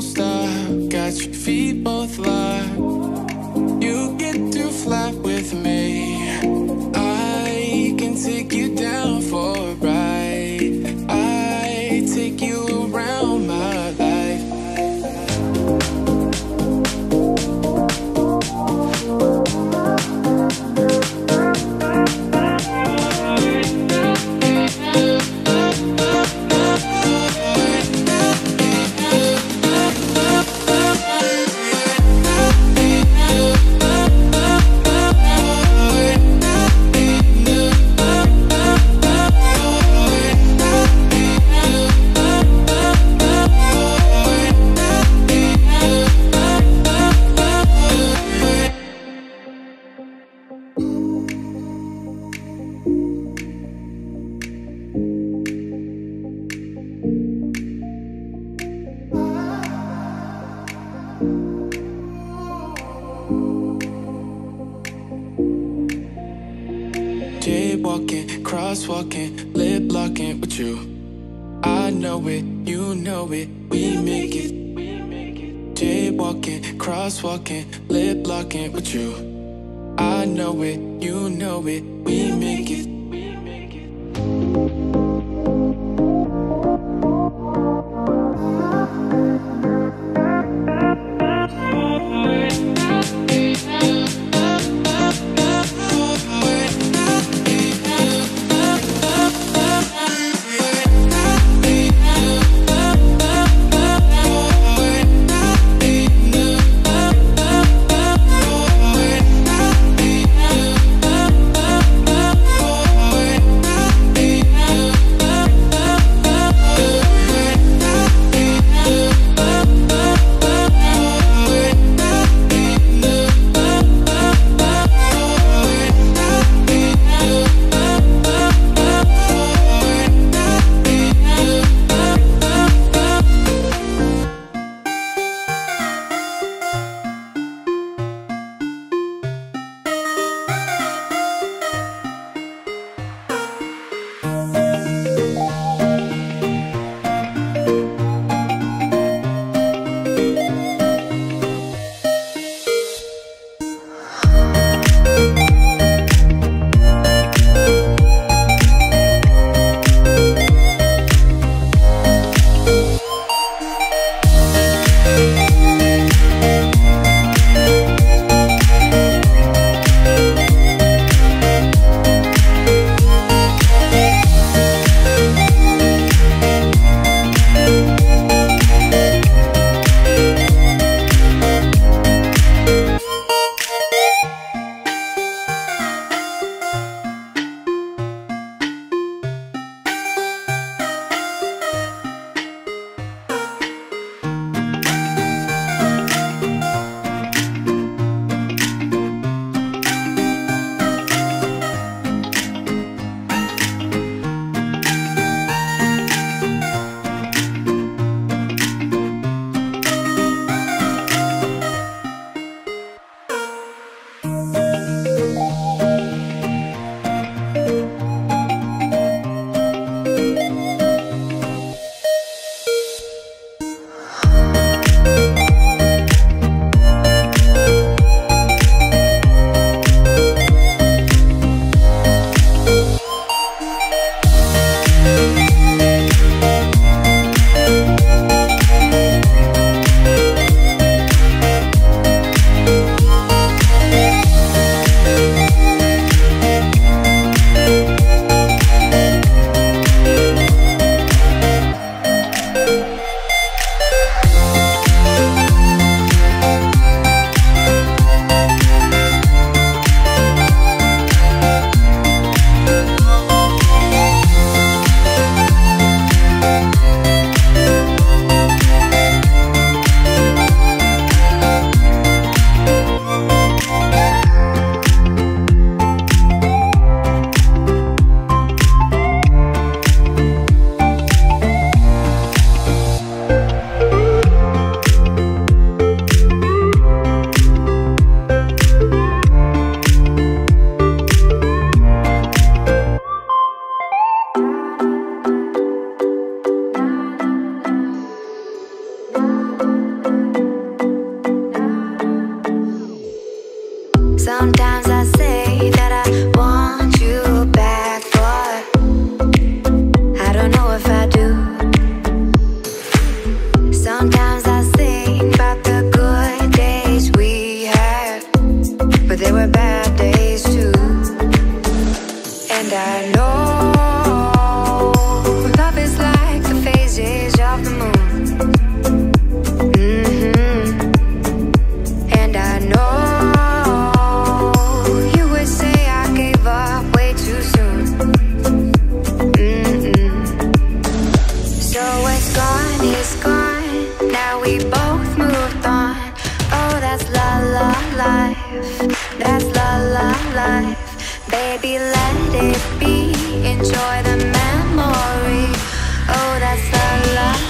stop. Got your feet both locked. Jaywalking, crosswalking, lip locking with you. I know it, you know it, we make it. Jaywalking, crosswalking, lip locking with you. I know it, you know it, we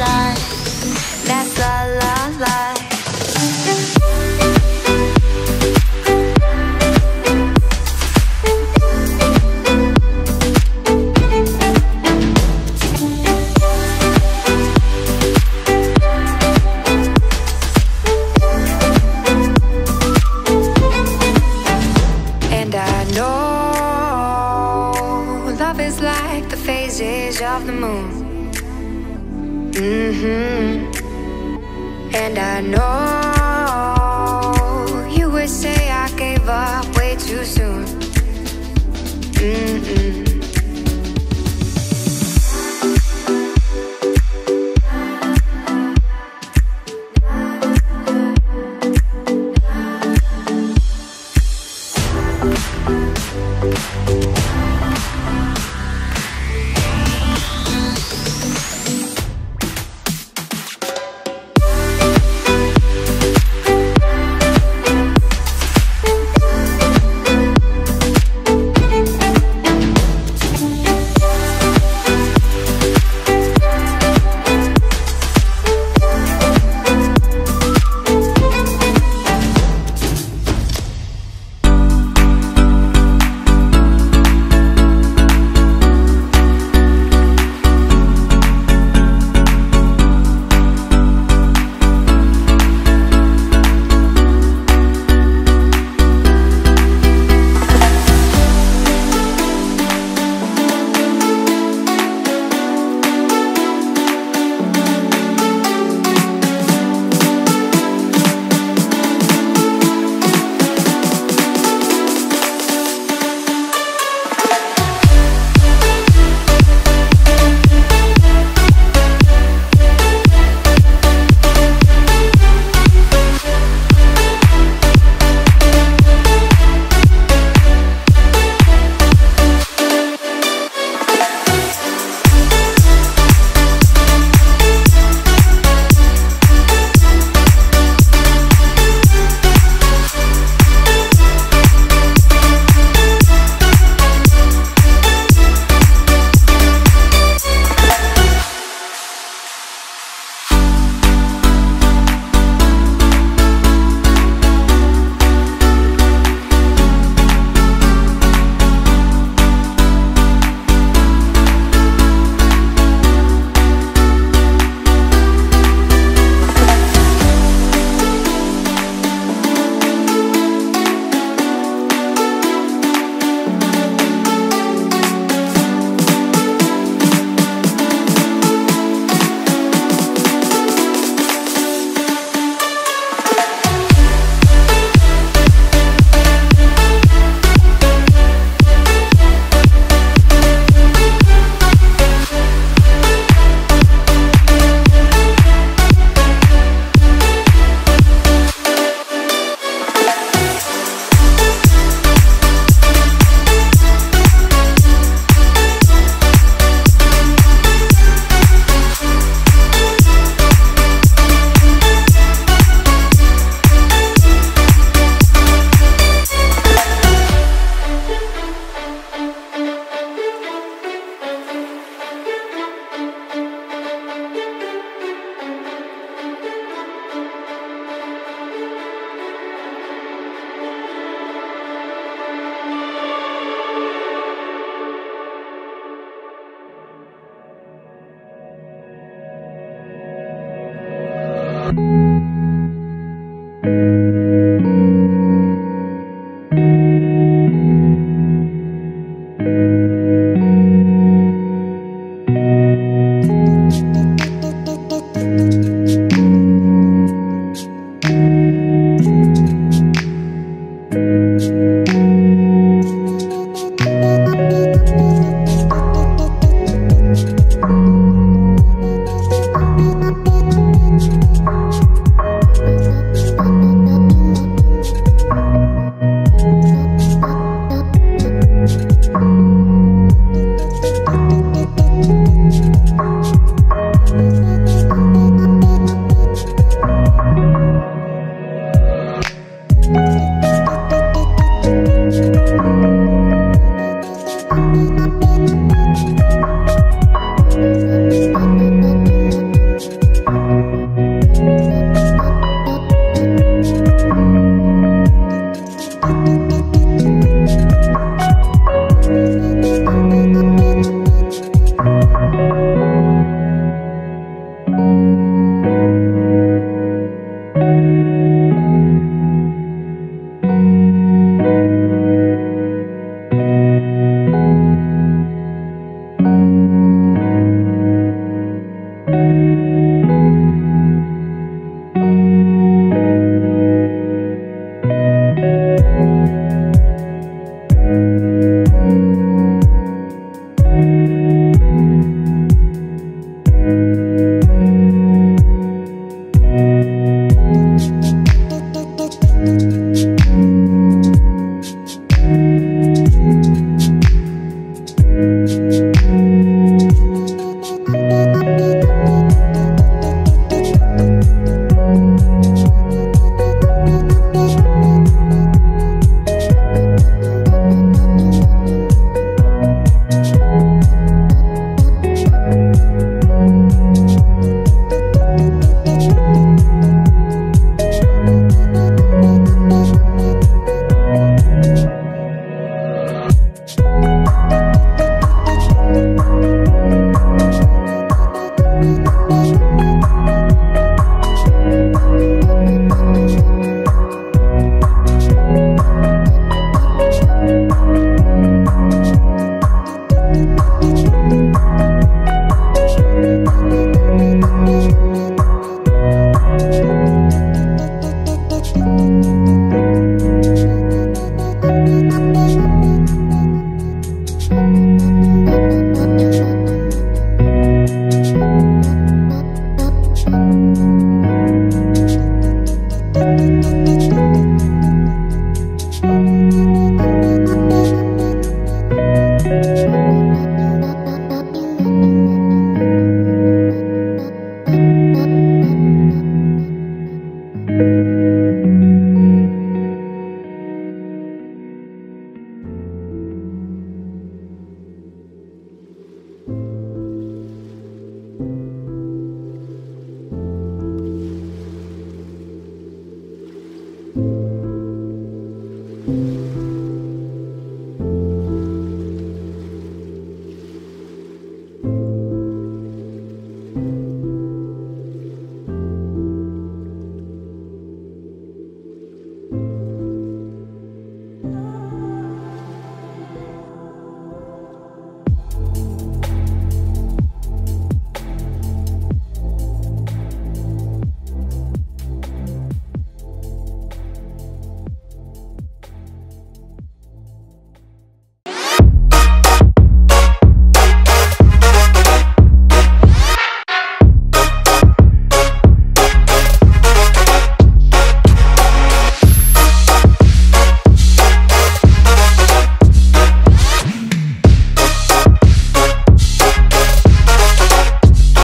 life.